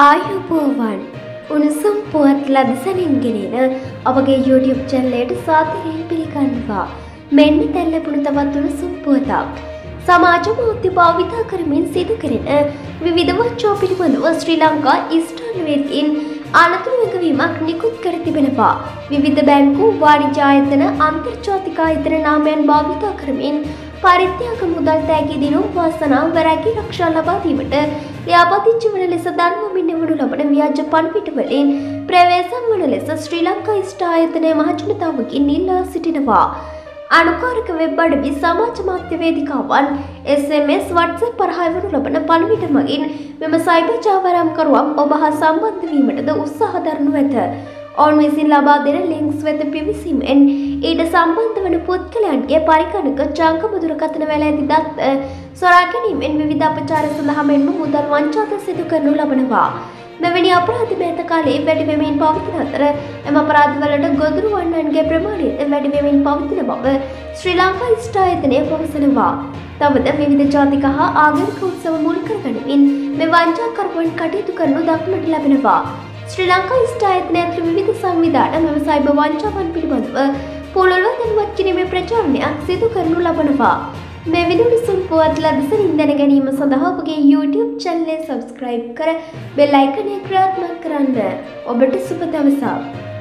ආයුබෝවන් උණුසුම් පුවත් ලදසනින් ගෙනෙන අපගේ YouTube චැල්ලයට සාතරයෙන් පිළිගන්නවා මෙන්න තැල්ලපුුණු තවත් උණුසුම් පුවතක්. සමාජ මෞද්‍ය භාවිතා කරමින් සිදු කරන විවිධවච්චෝ පිළිබඳව ශ්‍රී ලංකා ඉස්ටාන්වෙතින් අනතුරු එකවීමක් නිකුත් කර තිබෙනවා. විවිධ බැංකු වාණිජායතන අන්තර්ජාතිකායතන නාමයන් භාවිතා කරමින් පරිත්‍යාග මුදල් තෑගි දිනුම් වාසනා වැරැකි රක්ෂා ලබාදීමට ලියාපදිංචි වන ලෙස දන්වමින් එවනු ලබන ව්‍යාජ පණිවිටවලින් ප්‍රවේශම් වන ලෙස ශ්‍රී ලංකා ස්ථායතනය මහජනතාවකින් ඉල්ලා සිටිනවා. අනුකාරක වෙබ් අඩවි සමාජ මාධ්‍ය වේදිකාවන් SMS WhatsApp පරහාවනු ලබන පණිවිට මගින් මෙම සයිබර් ජාවාරම්කරුවන් ඔබ හා සම්බන්ධ වීමටද උත්සාහ දරනු ඇත. ඔවුන් විසින් ලබා දෙන ලින්ක්ස් වෙත පිවිසීමෙන් ඊට සම්බන්ධ වන පුද්ගලයන්ගේ පරිගණක ජංගම දුරකථන වැල ඇති දත්ත සොරා ගැනීමෙන් විවිධ අපචාර සඳහා මෙන්ම මුදල් වංචාද සිදු කරනු ලබනවා. මෙවැනි අපරාධ මෑත කාලේ වැඩි වෙමින් පවතින අතර එම අපරාධවලට ගොදුරු වන්නන්ගේ ප්‍රමාණයද වැඩි වෙමින් පවතින බව ශ්‍රී ලංකා ඉෂ්ඨායතනය පවසනවා. තවද විවිධ ජාතික හා ආගමික උත්සව මුල් කරගනිමින් මේ වංචාකරුවන් කටයුතු කරනු දක්නට ලැබෙනවා. ශ්‍රී ලංකා ඉෂ්ඨායතනය ඇතුළු විවිධ සංවිධාන මෙම සයිබර් වංචාවන් පිළිබඳව පුළුල්ව දැනුවත් කිරීමේ ප්‍රචාරණයක් සිදු කරනු ලබනවා. මෙවිදු සුම්පුවත් ලදසනින් දැන ගැනීම සඳහා ඔබගේ YouTube චැනලය සබස්ක්‍රයිබ් කර බෙල් අයිකනය ක්‍රියාත්මක කරන්න. ඔබට සුබ දවසක්.